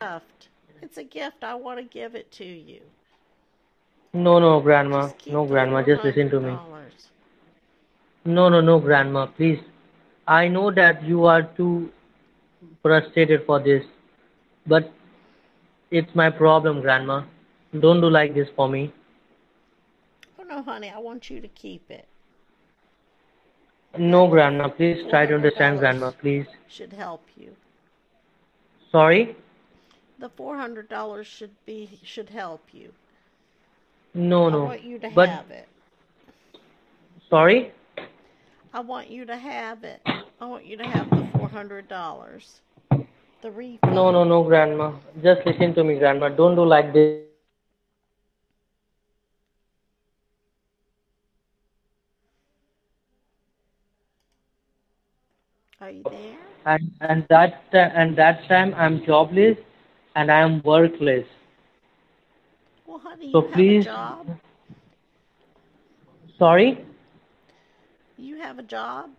gift. It's a gift. I want to give it to you. No, no, grandma. No, grandma. Just listen to me. No, no, no, grandma. Please. I know that you are too frustrated for this, but it's my problem, grandma. Don't do like this for me. Oh no, honey, I want you to keep it. No, grandma. Please try to understand, grandma. Please. Should help you. Sorry? The four hundred dollars should be should help you. No, I no. want you to But have it. sorry? I want you to have it. I want you to have the four hundred dollars. The refund. No, no, no, grandma. Just listen to me, grandma. Don't do like this. Are you there? And and that and that time I'm jobless and I'm workless. Well, honey, So you please- have a job. Sorry? You have a job.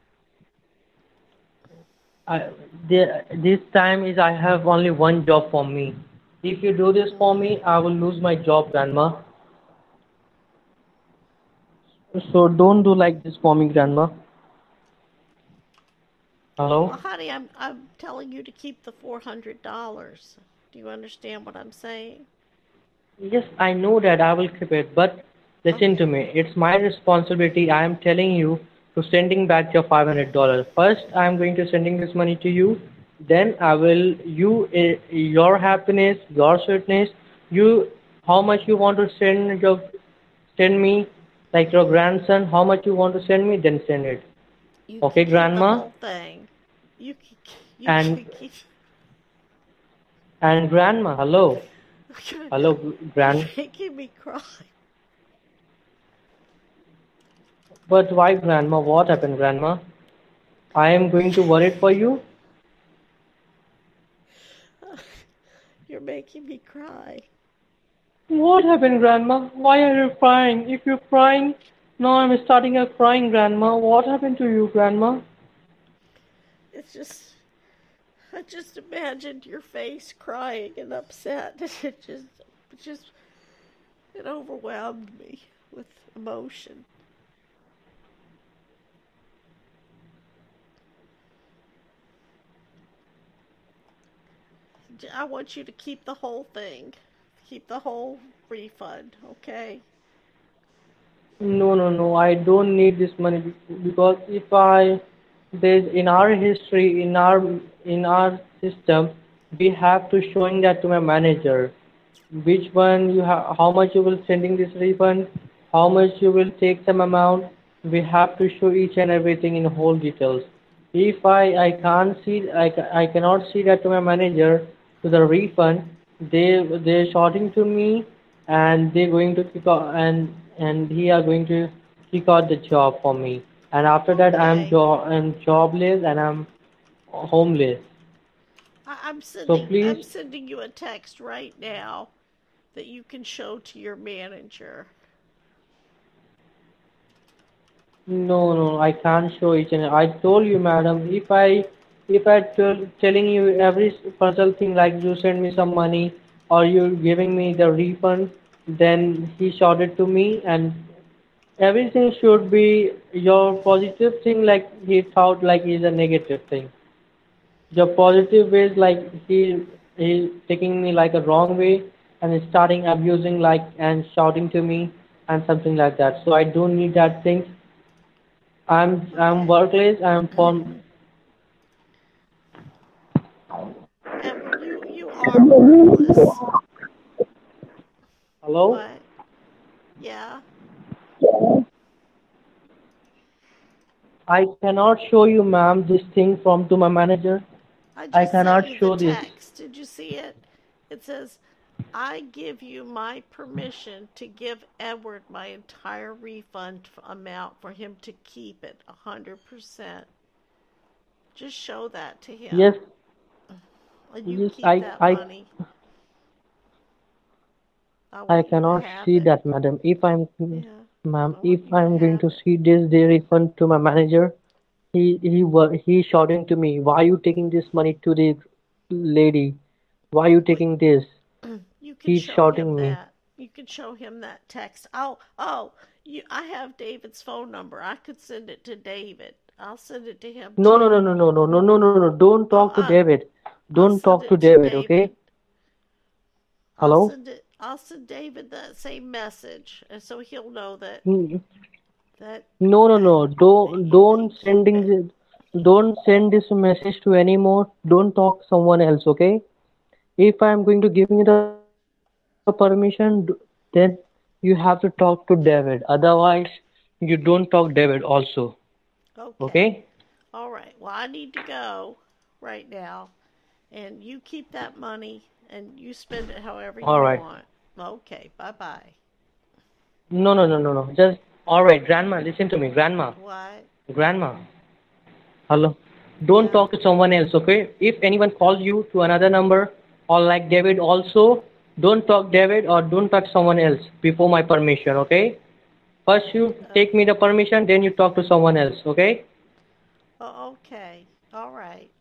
I, the, this time is I have only one job for me. If you do this for me, I will lose my job, grandma. So don't do like this for me, grandma. Hello? Well, honey, I'm I'm telling you to keep the four hundred dollars. Do you understand what I'm saying? Yes, I know that I will keep it, but listen to me. It's my responsibility. I am telling you to sending back your five hundred dollars. First, I am going to sending this money to you. Then I will you eh, your happiness, your sweetness. You how much you want to send your send me like your grandson. How much you want to send me? Then send it. You Okay, Grandma? Thing. You you And-. And grandma, hello, hello, grand. Making me cry. But why, grandma? What happened, grandma? I am going to worry for you. You're making me cry. What happened, Grandma? Why are you crying? If you're crying, now I'm starting a crying, Grandma. What happened to you, Grandma? It's just, I just imagined your face crying and upset. It just, it just, it overwhelmed me with emotion. I want you to keep the whole thing. Keep the whole refund, okay? No, no, no. I don't need this money because if I, there's in our history, in our in our system, we have to showing that to my manager. Which one you have, how much you will sending this refund, how much you will take some amount. We have to show each and everything in whole details. If I I can't see I, I cannot see that to my manager to the refund, they they're shouting to me and they're going to kick out and and he are going to kick out the job for me. And after that, I'm jo- I'm jobless and I'm homeless. I, I'm sending I'm sending you a text right now that you can show to your manager. No, no, I can't show each and I told you, madam, if I if I tell telling you every puzzle thing like you send me some money or you giving me the refund, then he showed it to me and everything should be your positive thing like he thought like is a negative thing. The positive ways like he he taking me like a wrong way and is starting abusing like and shouting to me and something like that. So I don't need that thing. I'm I'm worthless I'm from And you you are worthless. hello. What? Yeah. I cannot show you, ma'am, this thing from to my manager. I just I cannot show this. Did you see it? It says, "I give you my permission to give Edward my entire refund amount for him to keep it a hundred percent." Just show that to him. Yes, And you yes, keep I- that I- money. I, I cannot see it. that, madam. If I'm, Yeah. Ma'am, if I'm going to see this day refund to my manager, he he he shouting to me, why are you taking this money to the lady? Why are you taking this? You can He's show shouting him me. that. You can show him that text. Oh, oh, you. I have David's phone number. I could send it to David. I'll send it to him No, no, no, no, no, no, no, no, no, no. Don't talk to Uh, David. Don't talk to it to David, okay? David. I'll Hello? send it. I'll send David that same message, and so he'll know that Mm, that No, no, no. Don't don't sending don't send this message to anyone. Don't talk to someone else, okay? If I'm going to give you the permission, then you have to talk to David. Otherwise, you don't talk David also, Okay. okay? All right. Well, I need to go right now, and you keep that money and you spend it however you right. want. Okay. Bye bye. No, no, no, no, no. Just all right, grandma. Listen to me, grandma. What? Grandma. Hello. Don't Yeah. talk to someone else, okay? If anyone calls you to another number or like David also, don't talk David or don't touch someone else before my permission, okay? First you take me the permission, then you talk to someone else, okay? Oh, okay. All right.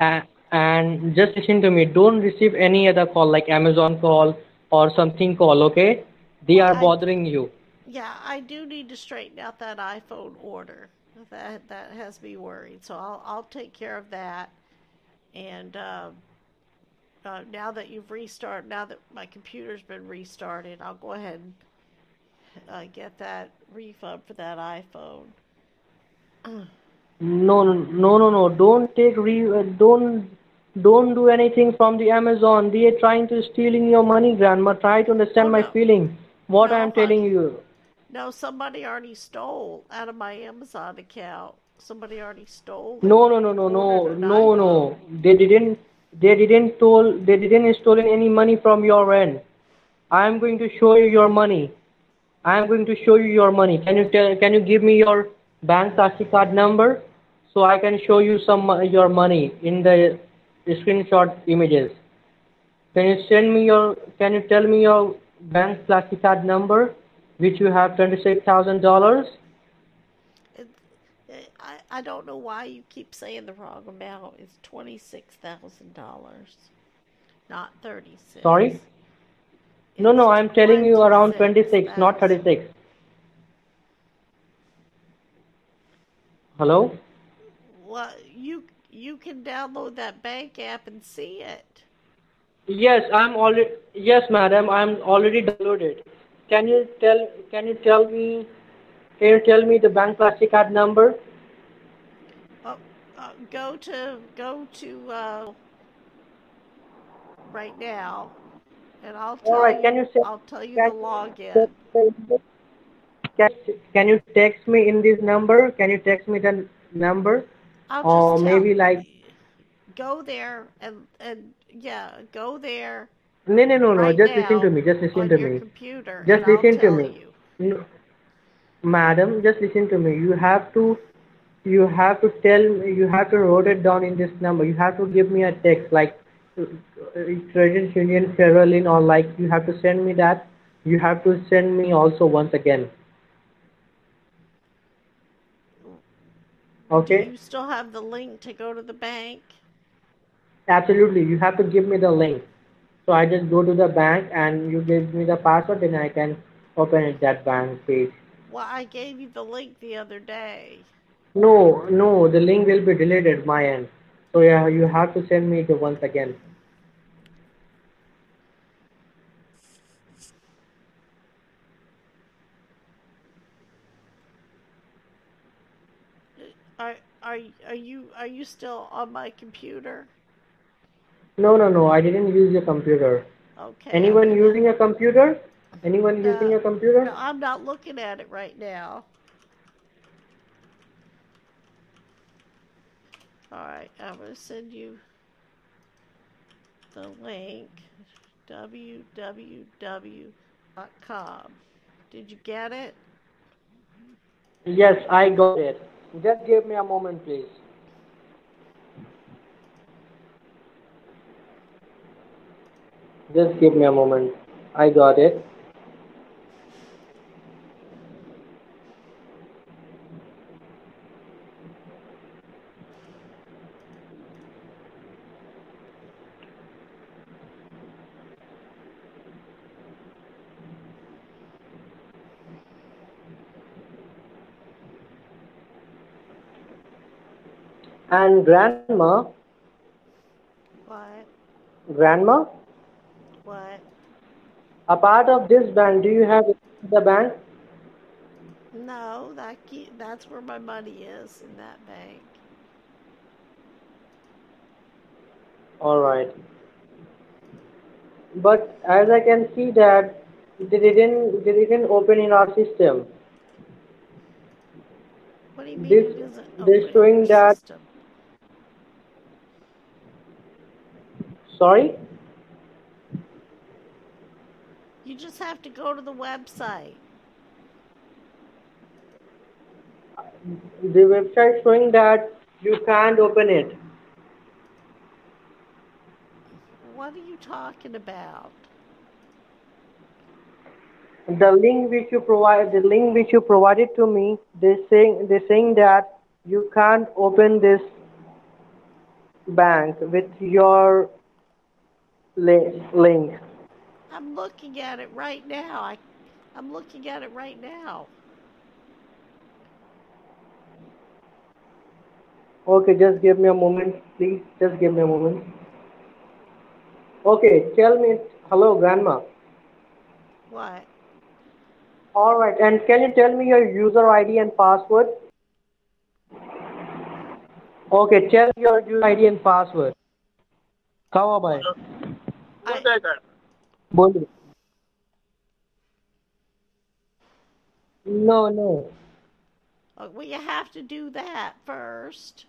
A- and just listen to me. Don't receive any other call like Amazon call or something call, okay? They are I bothering you. yeah, I do need to straighten out that iPhone order. That that has me worried. So I'll I'll take care of that. And um, uh, now that you've restarted, now that my computer's been restarted, I'll go ahead and uh, get that refund for that iPhone. No, no, no, no, no. Don't take re. Uh, don't don't do anything from the Amazon. They are trying to stealing your money, grandma. Try to Oh understand my no, feeling. What I am telling you. No, somebody already stole out of my Amazon account. Somebody already stole No, no, no, no, no, no, no. They didn't. They didn't stole. They didn't stolen any money from your end. I am going to show you your money. I am going to show you your money. Can you tell? Can you give me your bank plastic card number so I can show you some your money in the screenshot images? Can you send me your? Can you tell me your bank plastic card number, which you have twenty six thousand dollars? I, I don't know why you keep saying the wrong amount. It's twenty six thousand dollars, not thirty six. Sorry. No, no. I'm telling you around twenty six, not thirty six. Hello. Well, you you can download that bank app and see it. Yes, I'm already. Yes, madam. I'm already downloaded. Can you tell? Can you tell me? Can you tell me the bank plastic card number? Oh, uh, go to go to uh, right now, and I'll All tell right. Can you. you say? I'll tell you the login. can, can you text me in this number? Can you text me the number? I'll Or maybe like Go there and and yeah, go there no, no, no, no. right Just listen to me. Just listen to me. computer, Just listen to me. you. No, madam, just listen to me. You have to. You have to tell me. You have to write it down in this number. You have to give me a text like Credit Union Ferrolin or like you have to send me that. You have to send me also once again. Do Okay? you still have the link to go to the bank? Absolutely. You have to give me the link. So I just go to the bank and you give me the password, and I can open it, that bank page. Well, I gave you the link the other day. No, no, the link will be deleted my end. So yeah, you have to send me the once again. Are are are you are you still on my computer? No, no, no, I didn't use your computer. Okay, Anyone gonna. using a computer? Anyone using No, a computer? no, I'm not looking at it right now. All right, I'm gonna send you the link www.com. Did you get it? Yes, I got it. Just give me a moment, please. Just give me a moment. I got it. And grandma, What? grandma, What? a part of this bank, do you have the bank? No, that that's where my money is in that bank. All right. But as I can see that they didn't they didn't open in our system. What do you mean This they're showing that system? Sorry, You just have to go to the website. the website showing that you can't open it. What are you talking about? The link which you provide the link which you provided to me, they saying they saying that you can't open this bank with your link. I'm looking at it right now. I, I'm looking at it right now. Okay, just give me a moment, please. Just give me a moment. Okay, tell me. Hello, Grandma. What? All right, and can you tell me your user ID and password? Okay, tell your user ID and password. How about? बोलिए No, no. oh, well, you have to do that first.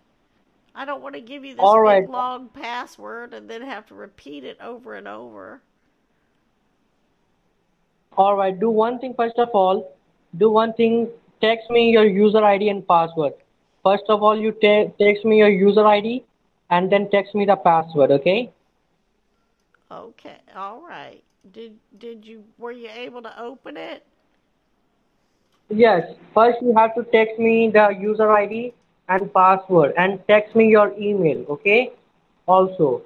I don't want to give you this All big right. long password and then have to repeat it over and over. All right, do one thing first of all. Do one thing. Text me your user ID and password. First of all, you te- text me your user ID and then text me the password, okay? Okay, all right. Did did you were you able to open it? Yes, first you have to text me the user ID and password and text me your email, okay? Also.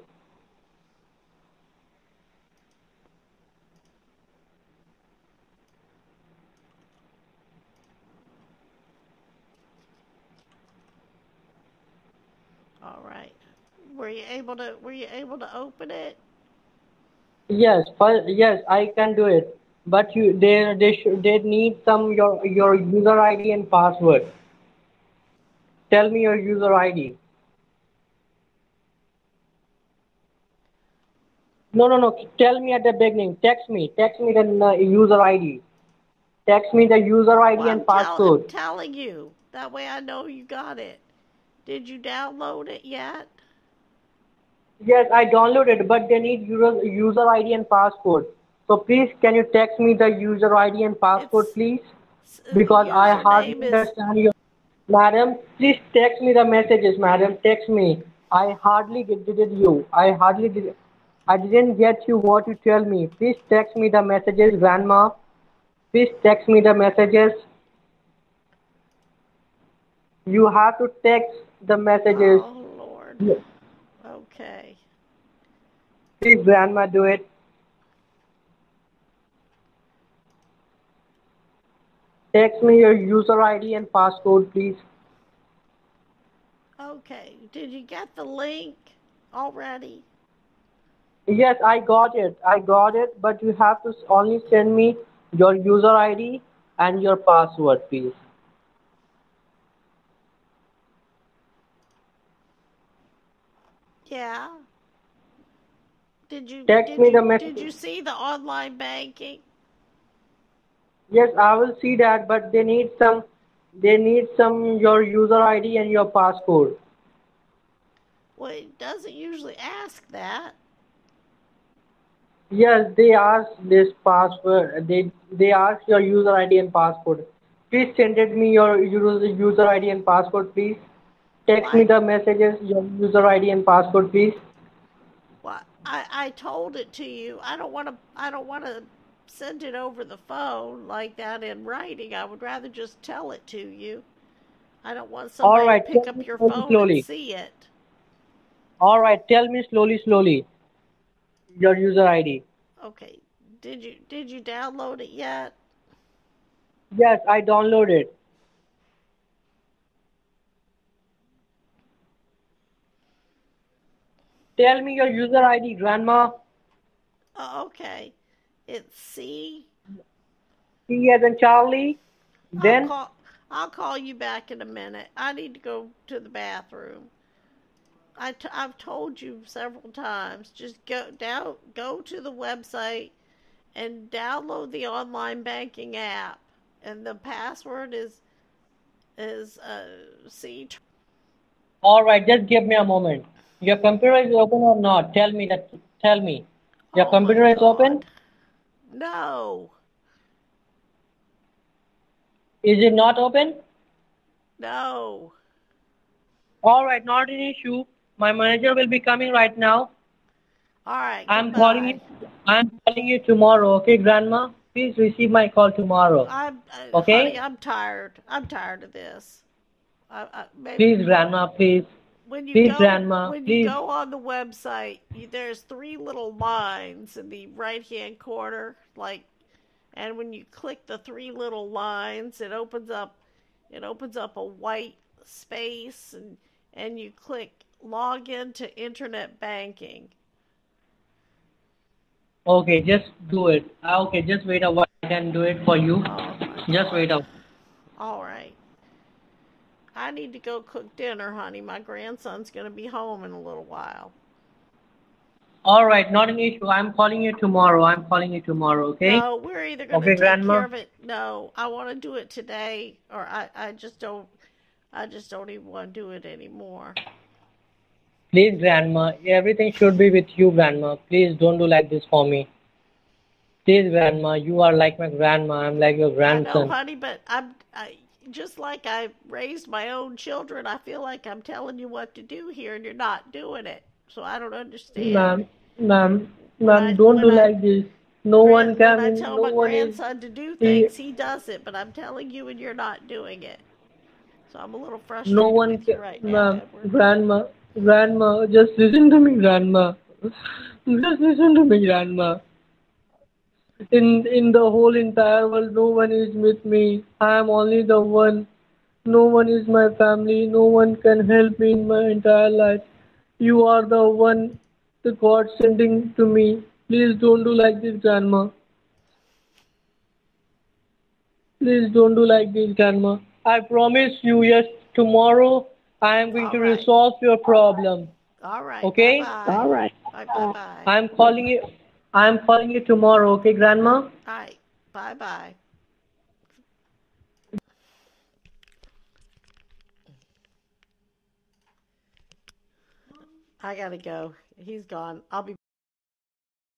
All right. Were you able to were you able to open it? Yes, first, yes, I can do it. But you they they should they need some your your user ID and password. Tell me your user ID. No, no, no. Tell me at the beginning. Text me. Text me the uh, user ID. Text me the user ID Well, and I'm, tell, I'm telling you. That way I know you got it. Did you download it yet? Yes, I downloaded, but they need user user ID and passcode. So please, can you text me the user ID and passcode, It's please? Uh, because I hardly is understand your. Madam, please text me the messages, madam. Text me. I hardly get did it you. I hardly did. I didn't get you what you tell me. Please text me the messages, grandma. Please text me the messages. You have to text the messages. Oh Lord. Okay. Please, grandma, do it. Text me your user ID and passcode, please. Okay. Did you get the link already? Yes, I got it. I got it, but you have to s- only send me your user ID and your password, please. Yeah. Did you Text did me you the did you see the online banking? Yes, I will see that, but they need some. They need some your user ID and your passcode. Well, it doesn't usually ask that. Yes, they ask this password. They they ask your user ID and passcode. Please send it me your user user ID and passcode, please. Text me the messages, your user ID and password, please. Well, I I told it to you. I don't want to I don't want to send it over the phone like that in writing. I would rather just tell it to you. I don't want All somebody right, to pick up your phone slowly. and see it. All right, tell me slowly, slowly. Your user ID. Okay. Did you did you download it yet? Yes, I downloaded. Tell me your user ID, Grandma. Oh, okay. It's C. C as in Charlie. I'll Then, call, I'll call you back in a minute. I need to go to the bathroom. I t- I've told you several times. Just go down, go to the website, and download the online banking app. And the password is is uh, C. all right, just give me a moment. Your computer is open or not? Tell me that. Tell me. Your Oh computer is open? No, Is it not open? no. All right, not an issue. My manager will be coming right now. All right. I'm goodbye. calling you. I'm calling you tomorrow. Okay, Grandma. Please receive my call tomorrow. I'm uh, Okay? honey, I'm tired. I'm tired of this. I, I, Please, Grandma. Please. When you please, go, Grandma, when please. you go on the website, you, there's three little lines in the right hand corner, like, and when you click the three little lines, it opens up, it opens up a white space, and and you click log into internet banking. Okay, just do it. Uh, Okay, just wait a while. I can do it for you. Oh Just wait a All right. I need to go cook dinner, honey. My grandson's going to be home in a little while. All right, not an issue. I'm calling you tomorrow. I'm calling you tomorrow, okay? No, we're either going Okay, to take Grandma. care of it. No, I want to do it today, or I, I just don't. I just don't even want to do it anymore. Please, Grandma. Everything should be with you, Grandma. Please don't do like this for me. Please, Grandma. You are like my grandma. I'm like your I know, grandson. honey, but I'm I, just like I raised my own children. I feel like I'm telling you what to do here, and you're not doing it. So I don't understand. Ma'am, ma'am, When I- don't do I- like this. No Gran- one can, When I tell no my one is. grandson to do things, he does it, but I'm telling you, and you're not doing it. So I'm a little frustrated No one can, right ma'am, grandma, grandma, just listen to me, grandma. Just listen to me, grandma. In in the whole entire world, no one is with me. I am only the one. No one is my family. No one can help me in my entire life. You are the one the God sending to me. Please don't do like this, grandma. Please don't do like this, grandma. I promise you, yes, tomorrow I am going to All right. resolve your problem. All right. Okay? Bye-bye. All right. Bye bye bye. I'm calling you. I'm calling you tomorrow, okay, grandma? All right. Bye bye. I gotta go. He's gone. I'll be